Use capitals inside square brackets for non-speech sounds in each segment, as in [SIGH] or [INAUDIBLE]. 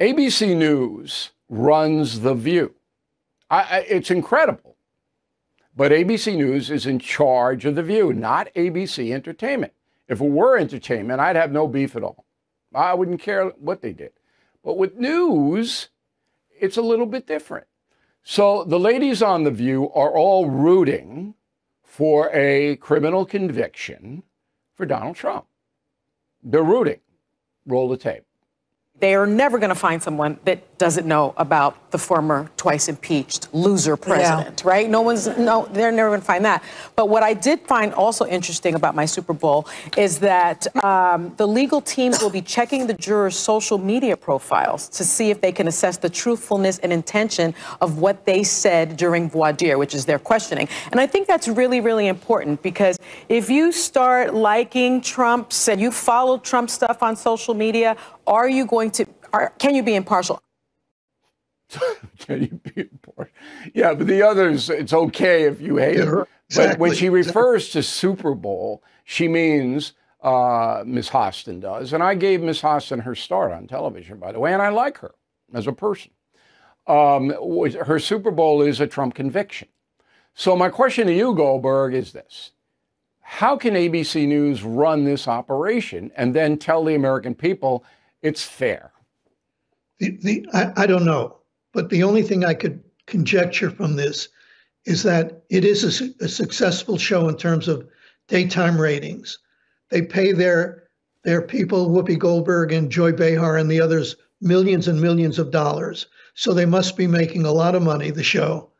ABC News runs The View. I, I, it's incredible. But ABC News is in charge of The View, not ABC Entertainment. If it were entertainment, I'd have no beef at all. I wouldn't care what they did. But with news, it's a little bit different. So the ladies on The View are all rooting for a criminal conviction for Donald Trump. They're rooting. Roll the tape. They are never going to find someone that doesn't know about the former twice impeached loser president, yeah. right? No one's no, they're never going to find that. But what I did find also interesting about my Super Bowl is that um, the legal teams will be checking the jurors' social media profiles to see if they can assess the truthfulness and intention of what they said during voir dire, which is their questioning. And I think that's really, really important because if you start liking Trump's and you follow Trump stuff on social media, are you going to, are, can you be impartial? [LAUGHS] can you be? Yeah, but the others, it's okay if you hate her. Exactly. But when she refers to Super Bowl, she means uh, Miss Hostin does. And I gave Miss Hostin her start on television, by the way, and I like her as a person. Um, her Super Bowl is a Trump conviction. So my question to you, Goldberg, is this. How can ABC News run this operation and then tell the American people it's fair. The, the I, I don't know, but the only thing I could conjecture from this is that it is a, a successful show in terms of daytime ratings. They pay their their people, Whoopi Goldberg and Joy Behar and the others, millions and millions of dollars. So they must be making a lot of money, the show.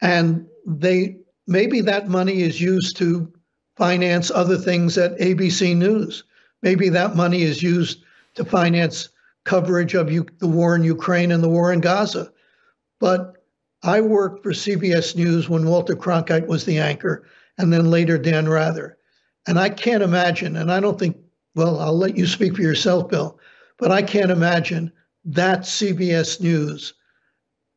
And they maybe that money is used to finance other things at ABC News. Maybe that money is used to finance coverage of U- the war in Ukraine and the war in Gaza. But I worked for CBS News when Walter Cronkite was the anchor, and then later Dan Rather. And I can't imagine, and I don't think, well, I'll let you speak for yourself, Bill, but I can't imagine that CBS News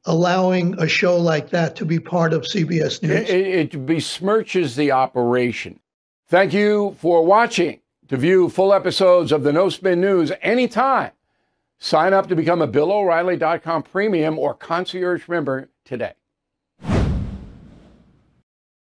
allowing a show like that to be part of CBS News. It, it besmirches the operation. Thank you for watching. To view full episodes of the No Spin News anytime, sign up to become a BillO'Reilly.com premium or concierge member today.